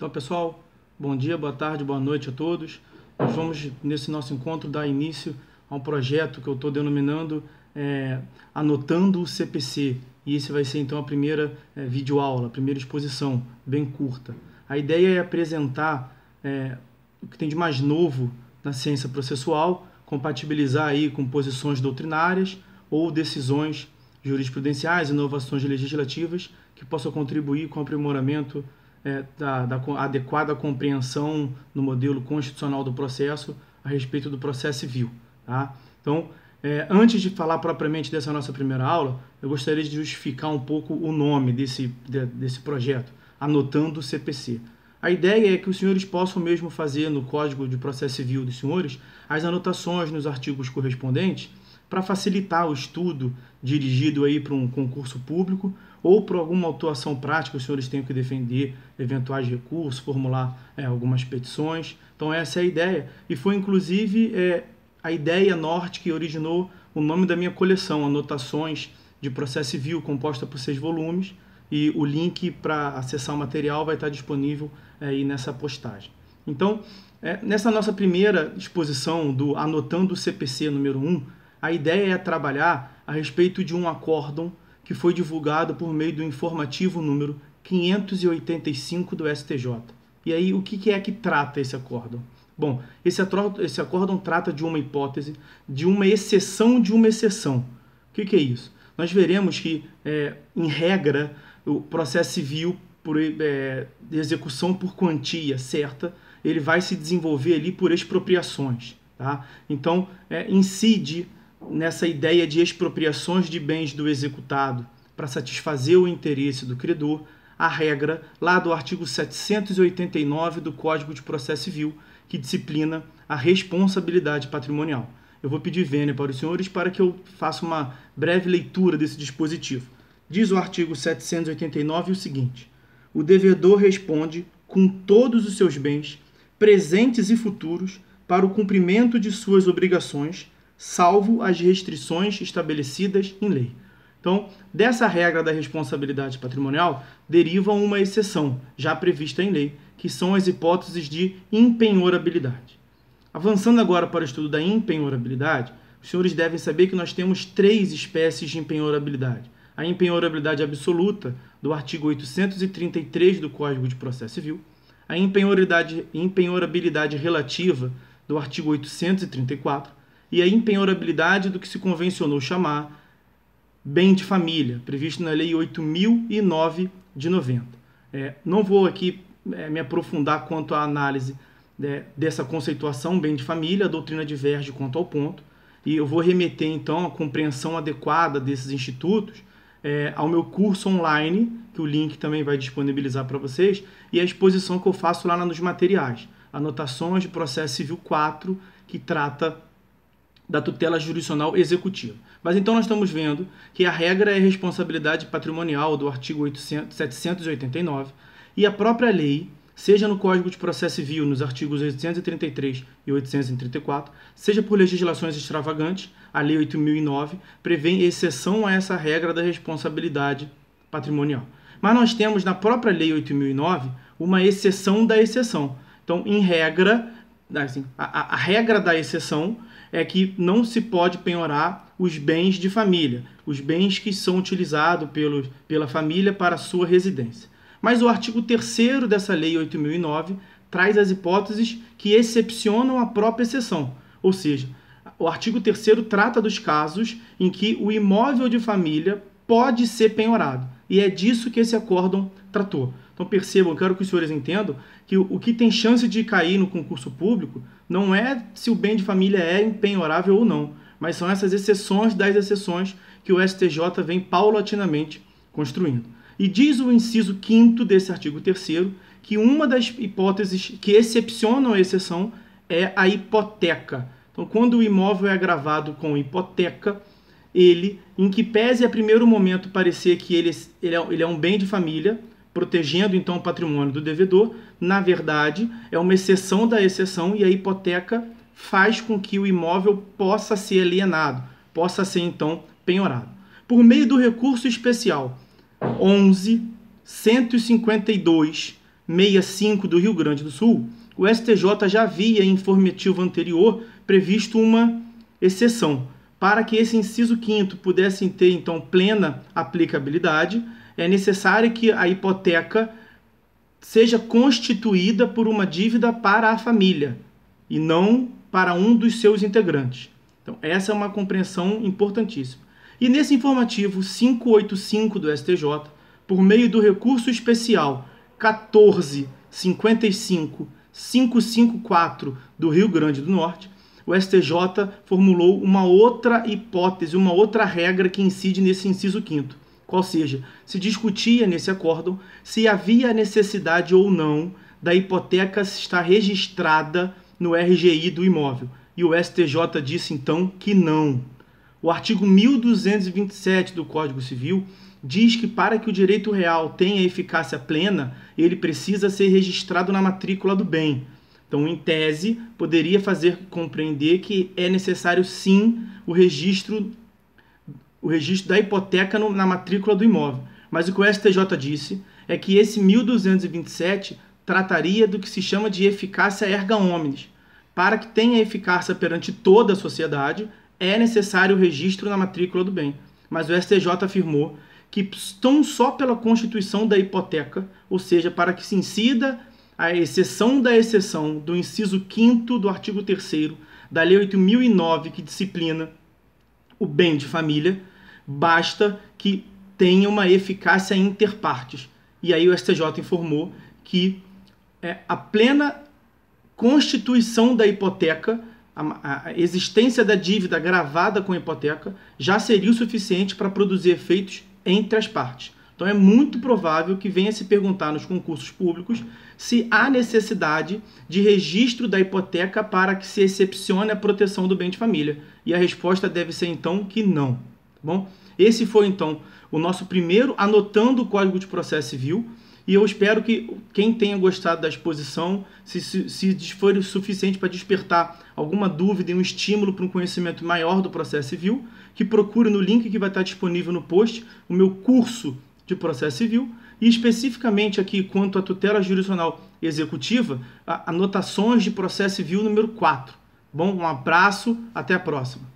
Então, pessoal, bom dia, boa tarde, boa noite a todos. Nós vamos, nesse nosso encontro, dar início a um projeto que eu estou denominando é, Anotando o CPC. E esse vai ser, então, a primeira é, videoaula, a primeira exposição, bem curta. A ideia é apresentar é, o que tem de mais novo na ciência processual, compatibilizar aí com posições doutrinárias ou decisões jurisprudenciais, inovações legislativas que possam contribuir com o aprimoramento é, da, da adequada compreensão no modelo constitucional do processo a respeito do processo civil. Tá? Então, é, antes de falar propriamente dessa nossa primeira aula, eu gostaria de justificar um pouco o nome desse, de, desse projeto, Anotando o CPC. A ideia é que os senhores possam mesmo fazer no Código de Processo Civil dos senhores as anotações nos artigos correspondentes para facilitar o estudo dirigido aí para um concurso público ou por alguma atuação prática, os senhores têm que defender eventuais recursos, formular é, algumas petições. Então, essa é a ideia. E foi, inclusive, é, a ideia norte que originou o nome da minha coleção, Anotações de Processo Civil, composta por seis volumes. E o link para acessar o material vai estar disponível é, aí nessa postagem. Então, é, nessa nossa primeira exposição do Anotando o CPC número 1, a ideia é trabalhar a respeito de um acórdão que foi divulgado por meio do informativo número 585 do STJ. E aí, o que é que trata esse acórdão? Bom, esse, esse acórdão trata de uma hipótese, de uma exceção de uma exceção. O que, que é isso? Nós veremos que, é, em regra, o processo civil por é, execução por quantia certa, ele vai se desenvolver ali por expropriações. Tá? Então, é, incide nessa ideia de expropriações de bens do executado para satisfazer o interesse do credor, a regra lá do artigo 789 do Código de Processo Civil, que disciplina a responsabilidade patrimonial. Eu vou pedir vênia para os senhores para que eu faça uma breve leitura desse dispositivo. Diz o artigo 789 o seguinte: o devedor responde com todos os seus bens, presentes e futuros, para o cumprimento de suas obrigações salvo as restrições estabelecidas em lei. Então, dessa regra da responsabilidade patrimonial deriva uma exceção já prevista em lei, que são as hipóteses de impenhorabilidade. Avançando agora para o estudo da impenhorabilidade, os senhores devem saber que nós temos três espécies de impenhorabilidade. A impenhorabilidade absoluta, do artigo 833 do Código de Processo Civil, a impenhorabilidade, impenhorabilidade relativa, do artigo 834, e a impenhorabilidade do que se convencionou chamar bem de família, previsto na Lei 8.009 de 90. É, não vou aqui é, me aprofundar quanto à análise né, dessa conceituação bem de família, a doutrina diverge quanto ao ponto, e eu vou remeter então a compreensão adequada desses institutos é, ao meu curso online, que o link também vai disponibilizar para vocês, e a exposição que eu faço lá nos materiais, Anotações de Processo Civil 4, que trata da tutela jurisdicional executiva. Mas então nós estamos vendo que a regra é a responsabilidade patrimonial do artigo 800, 789 e a própria lei, seja no Código de Processo Civil, nos artigos 833 e 834, seja por legislações extravagantes, a Lei 8009 prevê exceção a essa regra da responsabilidade patrimonial. Mas nós temos na própria Lei 8009 uma exceção da exceção. Então, em regra, assim, a, a regra da exceção é que não se pode penhorar os bens de família, os bens que são utilizados pelo, pela família para sua residência. Mas o artigo 3 dessa Lei 8009 traz as hipóteses que excepcionam a própria exceção, ou seja, o artigo 3 trata dos casos em que o imóvel de família pode ser penhorado. E é disso que esse acórdão tratou. Então percebam, quero que os senhores entendam que o que tem chance de cair no concurso público não é se o bem de família é empenhorável ou não, mas são essas exceções das exceções que o STJ vem paulatinamente construindo. E diz o inciso 5 desse artigo 3 que uma das hipóteses que excepcionam a exceção é a hipoteca. Então, quando o imóvel é agravado com hipoteca, ele, em que pese a primeiro momento parecer que ele, ele, é, ele é um bem de família, protegendo então o patrimônio do devedor, na verdade é uma exceção da exceção e a hipoteca faz com que o imóvel possa ser alienado, possa ser então penhorado. Por meio do recurso especial 11 152 65 do Rio Grande do Sul, o STJ já havia em informativo anterior previsto uma exceção. Para que esse inciso 5 pudesse ter então plena aplicabilidade, é necessário que a hipoteca seja constituída por uma dívida para a família e não para um dos seus integrantes. Então, essa é uma compreensão importantíssima. E nesse informativo 585 do STJ, por meio do recurso especial 1455 554 do Rio Grande do Norte, o STJ formulou uma outra hipótese, uma outra regra que incide nesse inciso 5 qual seja, se discutia nesse acórdão se havia necessidade ou não da hipoteca estar registrada no RGI do imóvel. E o STJ disse então que não. O artigo 1227 do Código Civil diz que para que o direito real tenha eficácia plena, ele precisa ser registrado na matrícula do bem. Então, em tese, poderia fazer compreender que é necessário sim o registro o registro da hipoteca no, na matrícula do imóvel. Mas o que o STJ disse é que esse 1227 trataria do que se chama de eficácia erga omnes. Para que tenha eficácia perante toda a sociedade, é necessário o registro na matrícula do bem. Mas o STJ afirmou que tão só pela constituição da hipoteca, ou seja, para que se incida a exceção da exceção do inciso 5 do artigo 3 da Lei 8009, que disciplina o bem de família, basta que tenha uma eficácia interpartes. E aí o STJ informou que é, a plena constituição da hipoteca, a, a existência da dívida gravada com a hipoteca, já seria o suficiente para produzir efeitos entre as partes. Então é muito provável que venha se perguntar nos concursos públicos se há necessidade de registro da hipoteca para que se excepcione a proteção do bem de família. E a resposta deve ser então que não. Tá bom? Esse foi então o nosso primeiro anotando o Código de Processo Civil. E eu espero que quem tenha gostado da exposição, se, se, se for o suficiente para despertar alguma dúvida e um estímulo para um conhecimento maior do processo civil, que procure no link que vai estar disponível no post o meu curso de processo civil e especificamente aqui quanto à tutela jurisdicional executiva, anotações de processo civil número 4. Bom, um abraço, até a próxima.